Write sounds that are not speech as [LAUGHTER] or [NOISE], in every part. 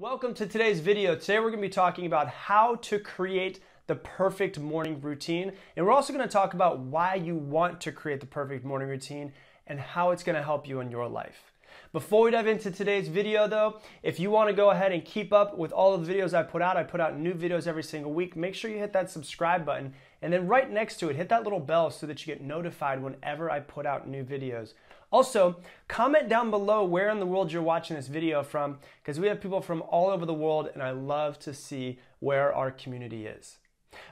Welcome to today's video. Today we're going to be talking about how to create the perfect morning routine. And we're also going to talk about why you want to create the perfect morning routine and how it's going to help you in your life. Before we dive into today's video though, if you want to go ahead and keep up with all of the videos I put out, I put out new videos every single week. Make sure you hit that subscribe button and then right next to it, hit that little bell so that you get notified whenever I put out new videos. Also, comment down below where in the world you're watching this video from because we have people from all over the world and I love to see where our community is.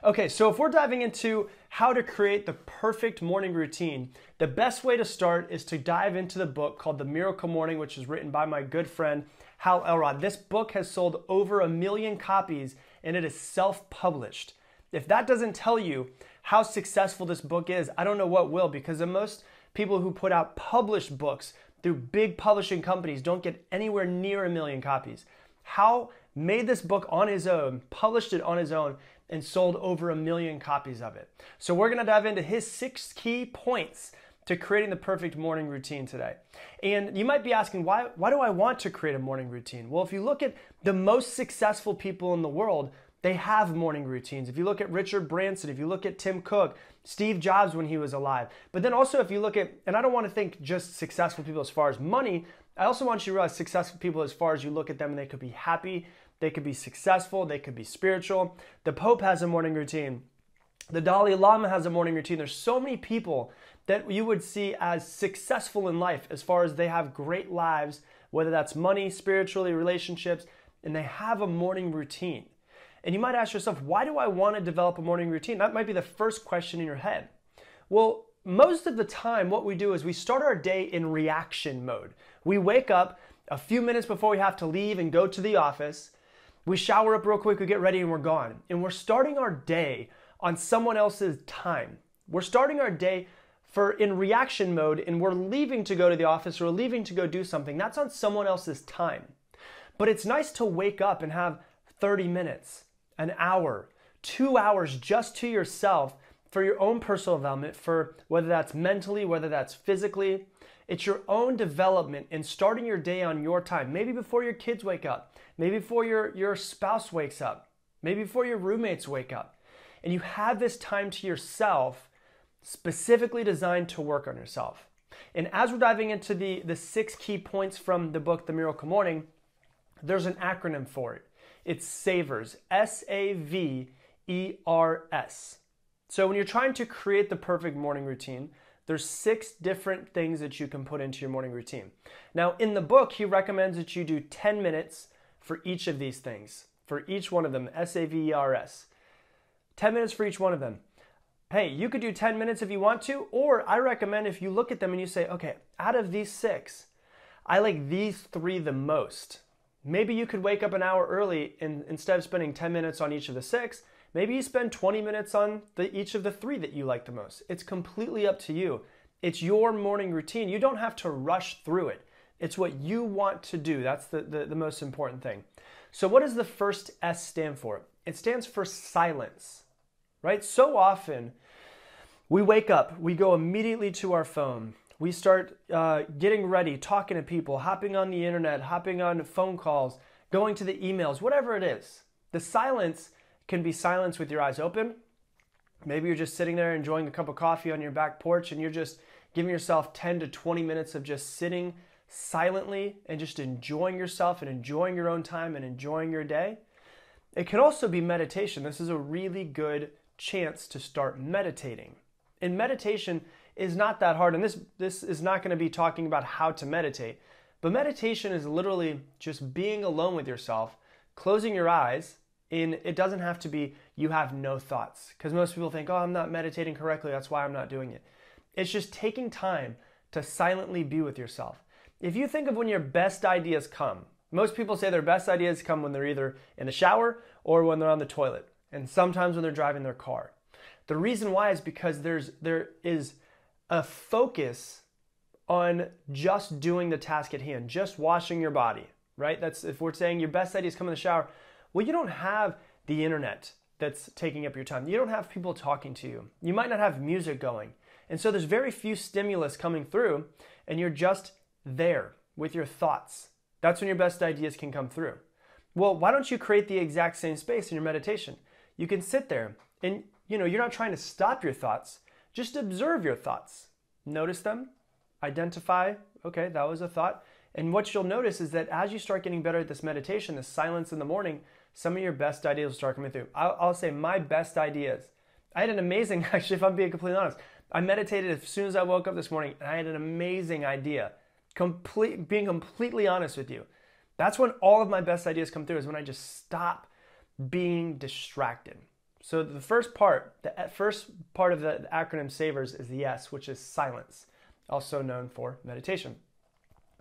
Okay, so if we're diving into how to create the perfect morning routine, the best way to start is to dive into the book called The Miracle Morning, which is written by my good friend Hal Elrod. This book has sold over a million copies and it is self published. If that doesn't tell you how successful this book is, I don't know what will because the most people who put out published books through big publishing companies don't get anywhere near a million copies. Hal made this book on his own, published it on his own, and sold over a million copies of it. So we're gonna dive into his six key points to creating the perfect morning routine today. And you might be asking, why, why do I want to create a morning routine? Well, if you look at the most successful people in the world, they have morning routines. If you look at Richard Branson, if you look at Tim Cook, Steve Jobs when he was alive, but then also if you look at, and I don't want to think just successful people as far as money, I also want you to realize successful people as far as you look at them and they could be happy, they could be successful, they could be spiritual. The Pope has a morning routine. The Dalai Lama has a morning routine. There's so many people that you would see as successful in life as far as they have great lives, whether that's money, spiritually, relationships, and they have a morning routine. And you might ask yourself, why do I want to develop a morning routine? That might be the first question in your head. Well, most of the time, what we do is we start our day in reaction mode. We wake up a few minutes before we have to leave and go to the office. We shower up real quick, we get ready, and we're gone. And we're starting our day on someone else's time. We're starting our day for in reaction mode and we're leaving to go to the office or leaving to go do something. That's on someone else's time. But it's nice to wake up and have 30 minutes, an hour, two hours just to yourself for your own personal development, for whether that's mentally, whether that's physically. It's your own development and starting your day on your time. Maybe before your kids wake up, maybe before your, your spouse wakes up, maybe before your roommates wake up. And you have this time to yourself specifically designed to work on yourself. And as we're diving into the, the six key points from the book, The Miracle Morning, there's an acronym for it. It's SAVERS, S A V E R S. So when you're trying to create the perfect morning routine, there's six different things that you can put into your morning routine. Now, in the book, he recommends that you do 10 minutes for each of these things, for each one of them, S A V E R S. 10 minutes for each one of them. Hey, you could do 10 minutes if you want to, or I recommend if you look at them and you say, okay, out of these six, I like these three the most. Maybe you could wake up an hour early and instead of spending 10 minutes on each of the six, Maybe you spend 20 minutes on the, each of the three that you like the most. It's completely up to you. It's your morning routine. You don't have to rush through it. It's what you want to do. That's the, the, the most important thing. So, what does the first S stand for? It stands for silence, right? So often we wake up, we go immediately to our phone, we start uh, getting ready, talking to people, hopping on the internet, hopping on phone calls, going to the emails, whatever it is. The silence can be silence with your eyes open. Maybe you're just sitting there enjoying a cup of coffee on your back porch and you're just giving yourself 10 to 20 minutes of just sitting silently and just enjoying yourself and enjoying your own time and enjoying your day. It can also be meditation. This is a really good chance to start meditating. In meditation is not that hard. And this, this is not going to be talking about how to meditate, but meditation is literally just being alone with yourself, closing your eyes, in it doesn't have to be you have no thoughts because most people think oh i'm not meditating correctly that's why i'm not doing it it's just taking time to silently be with yourself if you think of when your best ideas come most people say their best ideas come when they're either in the shower or when they're on the toilet and sometimes when they're driving their car the reason why is because there's there is a focus on just doing the task at hand just washing your body right that's if we're saying your best ideas come in the shower well, you don't have the internet that's taking up your time. You don't have people talking to you. You might not have music going. And so there's very few stimulus coming through, and you're just there with your thoughts. That's when your best ideas can come through. Well, why don't you create the exact same space in your meditation? You can sit there and you know, you're not trying to stop your thoughts, just observe your thoughts. Notice them, identify, okay, that was a thought. And what you'll notice is that as you start getting better at this meditation, the silence in the morning, some of your best ideas will start coming through. I'll, I'll say my best ideas. I had an amazing, [LAUGHS] actually, if I'm being completely honest, I meditated as soon as I woke up this morning and I had an amazing idea. Complete, being completely honest with you. That's when all of my best ideas come through, is when I just stop being distracted. So the first part, the uh, first part of the acronym SAVERS is the S, which is silence, also known for meditation.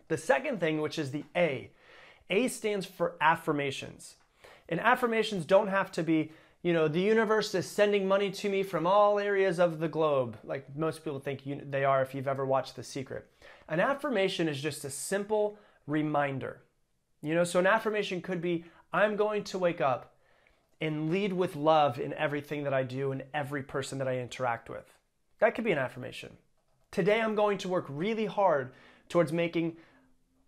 The second thing, which is the A, A stands for affirmations. And affirmations don't have to be you know, the universe is sending money to me from all areas of the globe, like most people think they are if you've ever watched The Secret. An affirmation is just a simple reminder. You know, so an affirmation could be I'm going to wake up and lead with love in everything that I do and every person that I interact with. That could be an affirmation. Today I'm going to work really hard towards making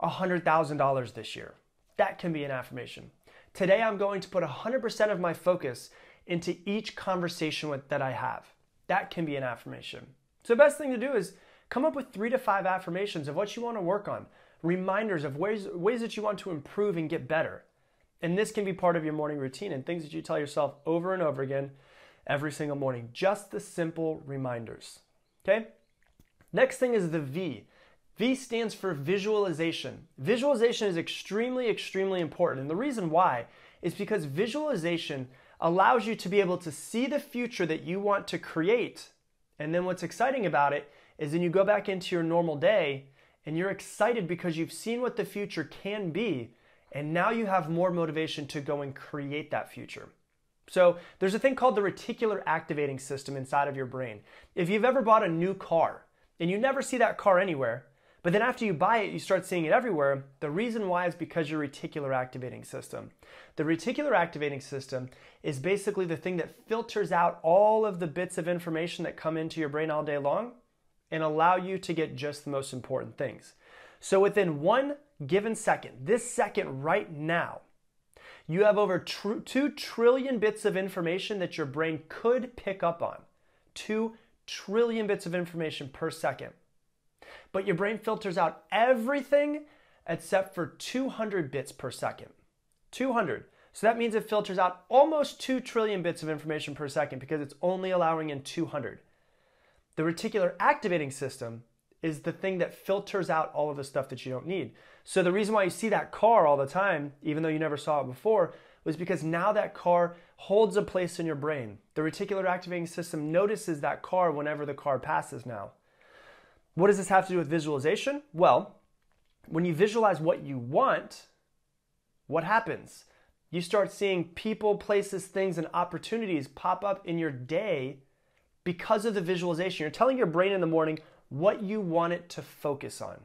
$100,000 this year. That can be an affirmation. Today I'm going to put 100% of my focus into each conversation with, that I have. That can be an affirmation. So, the best thing to do is come up with three to five affirmations of what you want to work on, reminders of ways, ways that you want to improve and get better. And this can be part of your morning routine and things that you tell yourself over and over again every single morning. Just the simple reminders. Okay? Next thing is the V. V stands for visualization. Visualization is extremely, extremely important. And the reason why is because visualization allows you to be able to see the future that you want to create. And then what's exciting about it is then you go back into your normal day and you're excited because you've seen what the future can be. And now you have more motivation to go and create that future. So there's a thing called the reticular activating system inside of your brain. If you've ever bought a new car and you never see that car anywhere, but then after you buy it, you start seeing it everywhere. The reason why is because your reticular activating system. The reticular activating system is basically the thing that filters out all of the bits of information that come into your brain all day long and allow you to get just the most important things. So within one given second, this second right now, you have over tr- 2 trillion bits of information that your brain could pick up on. 2 trillion bits of information per second but your brain filters out everything except for 200 bits per second. 200. So that means it filters out almost 2 trillion bits of information per second because it's only allowing in 200. The reticular activating system is the thing that filters out all of the stuff that you don't need. So the reason why you see that car all the time, even though you never saw it before, was because now that car holds a place in your brain. The reticular activating system notices that car whenever the car passes now. What does this have to do with visualization? Well, when you visualize what you want, what happens? You start seeing people, places, things, and opportunities pop up in your day because of the visualization. You're telling your brain in the morning what you want it to focus on.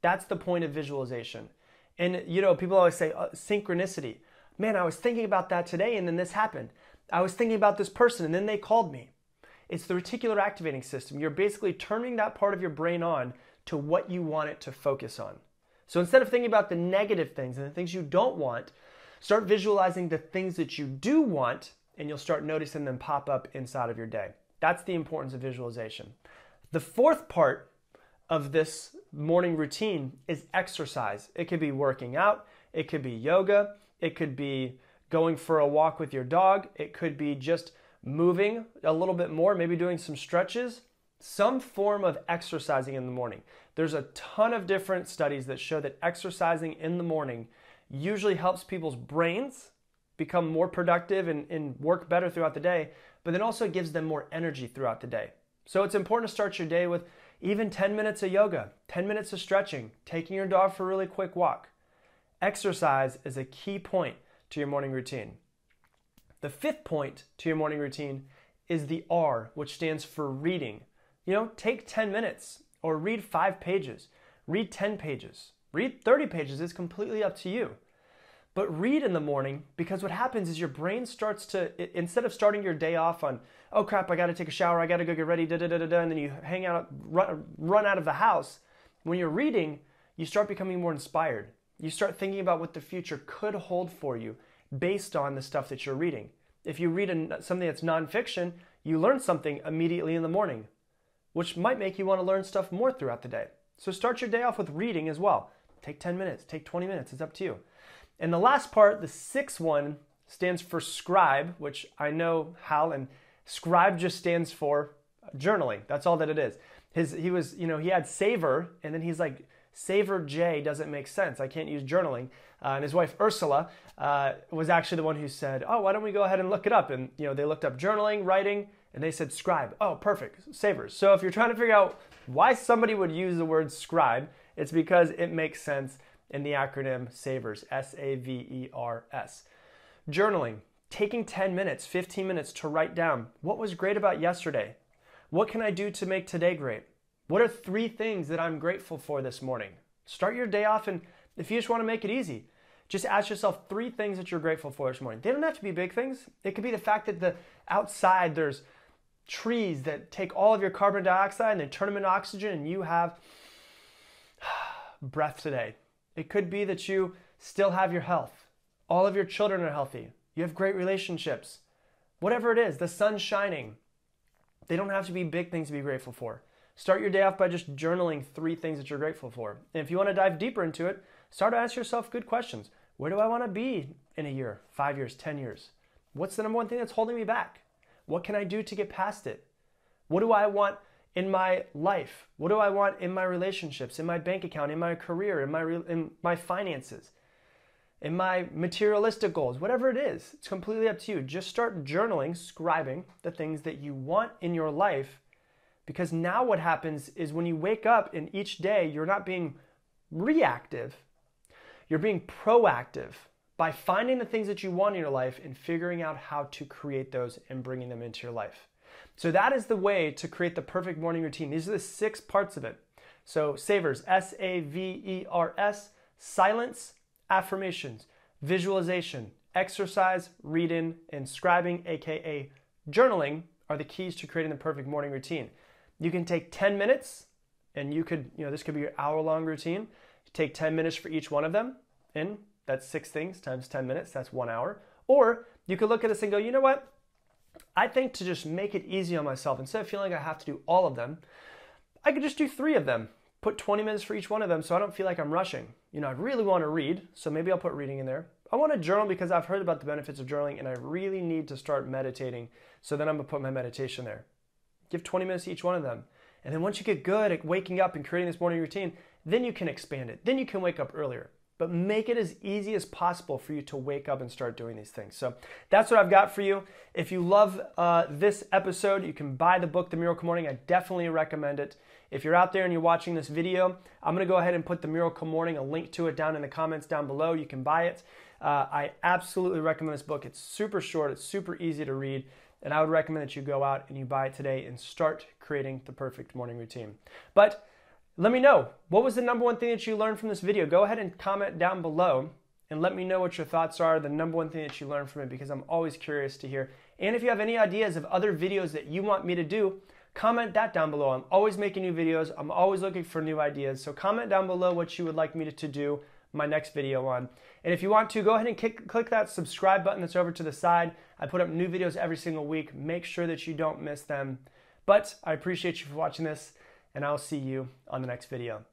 That's the point of visualization. And you know, people always say uh, synchronicity. Man, I was thinking about that today and then this happened. I was thinking about this person and then they called me. It's the reticular activating system. You're basically turning that part of your brain on to what you want it to focus on. So instead of thinking about the negative things and the things you don't want, start visualizing the things that you do want and you'll start noticing them pop up inside of your day. That's the importance of visualization. The fourth part of this morning routine is exercise. It could be working out, it could be yoga, it could be going for a walk with your dog, it could be just moving a little bit more, maybe doing some stretches, some form of exercising in the morning. There's a ton of different studies that show that exercising in the morning usually helps people's brains become more productive and, and work better throughout the day, but then also gives them more energy throughout the day. So it's important to start your day with even 10 minutes of yoga, 10 minutes of stretching, taking your dog for a really quick walk. Exercise is a key point to your morning routine. The fifth point to your morning routine is the R, which stands for reading. You know, take 10 minutes or read five pages, read 10 pages, read 30 pages. It's completely up to you. But read in the morning because what happens is your brain starts to, instead of starting your day off on, oh crap, I gotta take a shower, I gotta go get ready, da da da da da, and then you hang out, run, run out of the house. When you're reading, you start becoming more inspired You start thinking about what the future could hold for you based on the stuff that you're reading. If you read a, something that's nonfiction, you learn something immediately in the morning, which might make you want to learn stuff more throughout the day. So start your day off with reading as well. Take 10 minutes, take 20 minutes, it's up to you. And the last part, the sixth one, stands for scribe, which I know Hal, and scribe just stands for journaling. That's all that it is. His, he was, you know, he had savor, and then he's like, savor J doesn't make sense. I can't use journaling. Uh, and his wife Ursula uh, was actually the one who said, "Oh, why don't we go ahead and look it up?" And you know, they looked up journaling, writing, and they said scribe. Oh, perfect, savers. So if you're trying to figure out why somebody would use the word scribe, it's because it makes sense in the acronym SAVERS, S A V E R S. Journaling, taking 10 minutes, 15 minutes to write down what was great about yesterday. What can I do to make today great? What are three things that I'm grateful for this morning? Start your day off, and if you just want to make it easy, just ask yourself three things that you're grateful for this morning. They don't have to be big things. It could be the fact that the outside there's trees that take all of your carbon dioxide and they turn them into oxygen, and you have [SIGHS] breath today. It could be that you still have your health. All of your children are healthy. You have great relationships. Whatever it is, the sun's shining. They don't have to be big things to be grateful for. Start your day off by just journaling three things that you're grateful for. And if you want to dive deeper into it, start to ask yourself good questions. Where do I want to be in a year, five years, 10 years? What's the number one thing that's holding me back? What can I do to get past it? What do I want in my life? What do I want in my relationships, in my bank account, in my career, in my, in my finances, in my materialistic goals? Whatever it is, it's completely up to you. Just start journaling, scribing the things that you want in your life because now what happens is when you wake up in each day, you're not being reactive, you're being proactive by finding the things that you want in your life and figuring out how to create those and bringing them into your life. So that is the way to create the perfect morning routine. These are the six parts of it. So savers, S A V E R S, silence, affirmations, visualization, exercise, reading, and scribing, aka journaling, are the keys to creating the perfect morning routine. You can take 10 minutes and you could, you know, this could be your hour long routine. Take 10 minutes for each one of them, and that's six things times 10 minutes, that's one hour. Or you could look at this and go, you know what? I think to just make it easy on myself, instead of feeling like I have to do all of them, I could just do three of them. Put 20 minutes for each one of them so I don't feel like I'm rushing. You know, I really want to read, so maybe I'll put reading in there. I want to journal because I've heard about the benefits of journaling and I really need to start meditating, so then I'm going to put my meditation there. Give 20 minutes to each one of them. And then once you get good at waking up and creating this morning routine, then you can expand it. Then you can wake up earlier. But make it as easy as possible for you to wake up and start doing these things. So that's what I've got for you. If you love uh, this episode, you can buy the book, The Miracle Morning. I definitely recommend it. If you're out there and you're watching this video, I'm to go ahead and put The Miracle Morning, a link to it down in the comments down below. You can buy it. Uh, I absolutely recommend this book. It's super short, it's super easy to read. And I would recommend that you go out and you buy it today and start creating the perfect morning routine. But let me know what was the number one thing that you learned from this video. Go ahead and comment down below and let me know what your thoughts are, the number one thing that you learned from it, because I'm always curious to hear. And if you have any ideas of other videos that you want me to do, comment that down below. I'm always making new videos, I'm always looking for new ideas. So comment down below what you would like me to do my next video on. And if you want to, go ahead and click, click that subscribe button that's over to the side. I put up new videos every single week. Make sure that you don't miss them. But I appreciate you for watching this, and I'll see you on the next video.